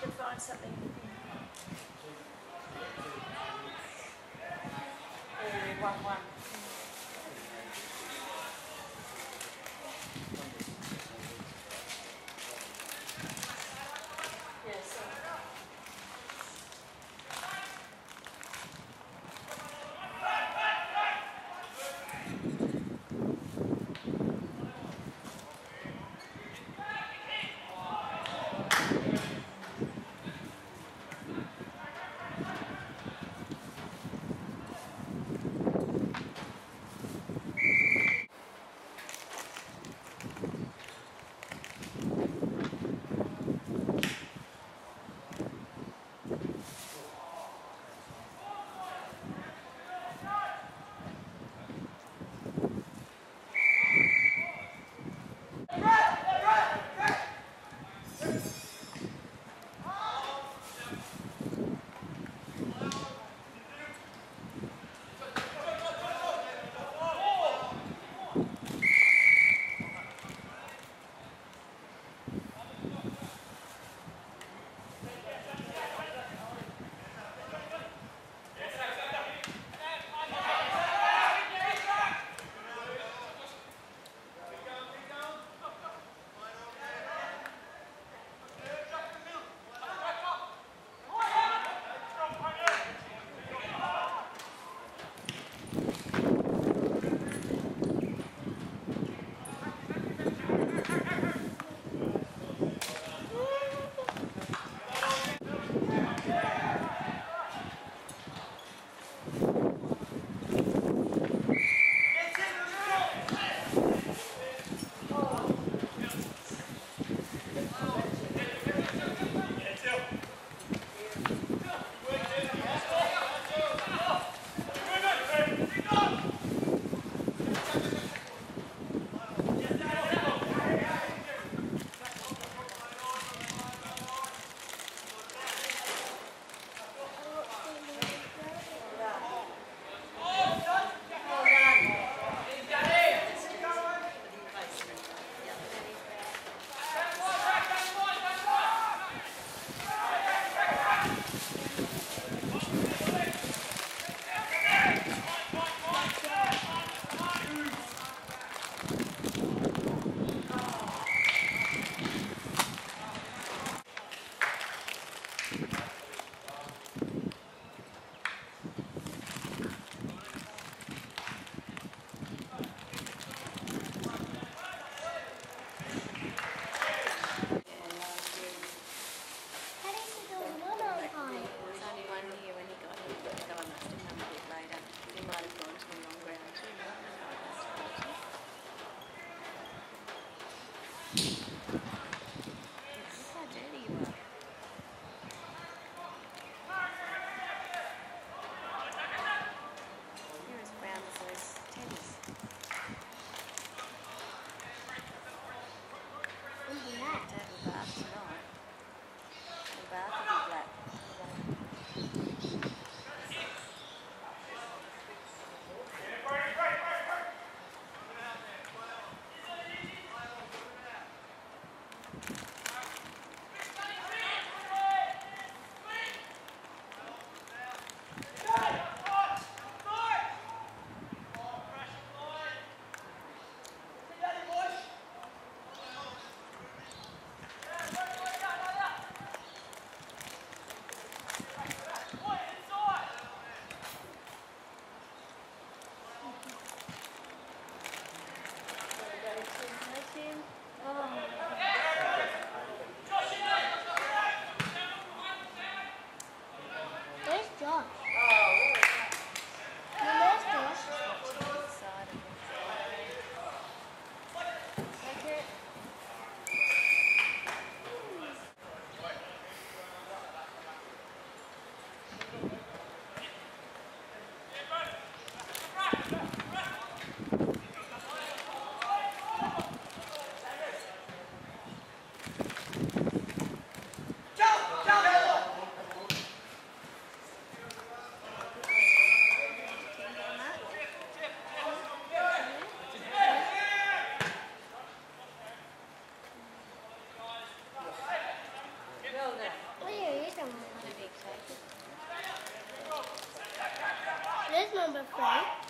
could find something. One one. ちょっと。Number five.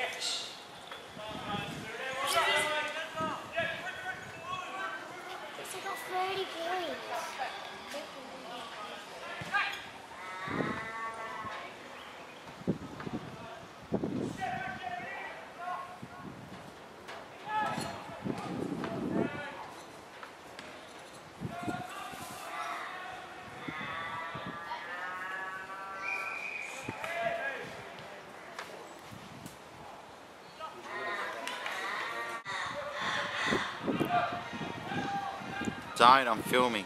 Acts I'm filming.